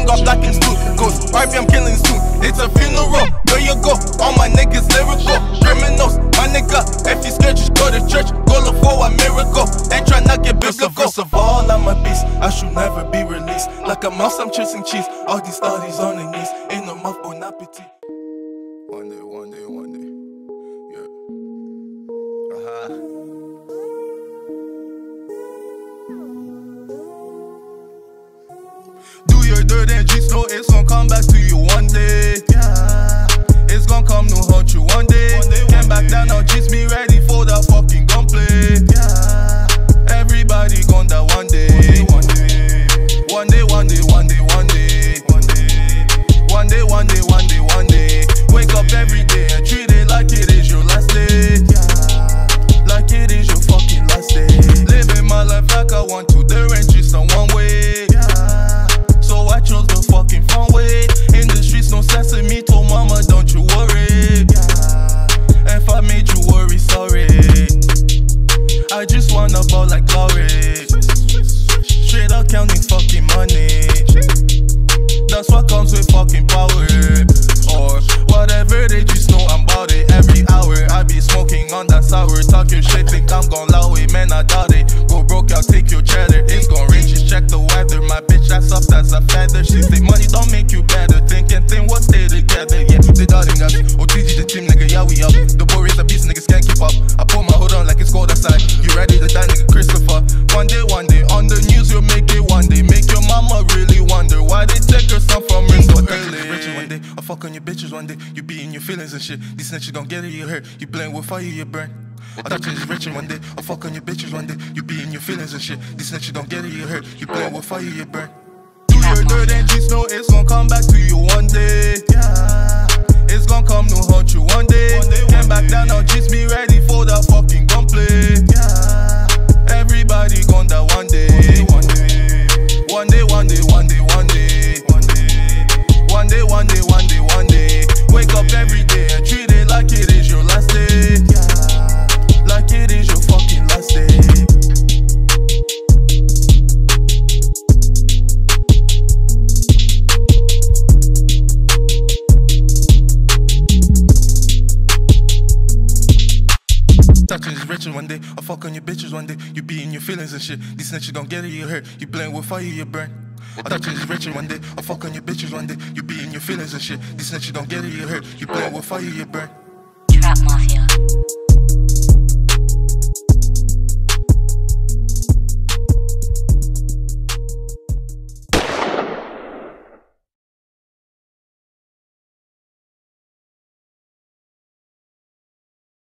bring up black and blue. Ghost, RP, I'm killing soon. It's a funeral. Where you go? All my niggas lyrical. Criminals, my nigga. If you scared, just go to church. Go look for a miracle. Ain't tryna get biblical. First of all, I'm a beast. I should never be released. Like a mouse, I'm chasing cheese. All these studies on the knees. Ain't no mouth, bon appetit. One day, one day, one day. Do your dirt and just know it's gonna come back to you one day. Yeah. It's gonna come to haunt you one day. One day Can't back down now, just be ready for the fucking gunplay. Yeah. Everybody gonna die one day. One day, one day, one day, one day, one day, one day, one day, one day, one day, one day. Ball like glory. Straight out counting fucking money. That's what comes with fucking power. Or whatever, they just know I'm about it. Every hour I be smoking on that sour. Talking shit, think I'm gon' low it. Man, I doubt it. Go broke, I'll take your bitches one day. You be in your feelings and shit. These snitches gon' get it, you hurt. You blame with fire, you burn. I thought you was richer one day. I fuck on your bitches one day. You be in your feelings and shit. These snitches don't get it, you hurt. You blame with fire, you burn. Do your dirt and just know it's gon' come back to you one day. Yeah. It's gon' come to haunt you one day. Can't back down now, just be ready niggas richer one day. I fuck on your bitches one day. You be in your feelings and shit. These snitches gon' get it, you hurt. You playing with fire, you burn. I thought you was richer one day. I fuck on your bitches one day. You be in your feelings and shit. These snitches don't get it, you hurt. You playing with fire, you burn. Trap Mafia.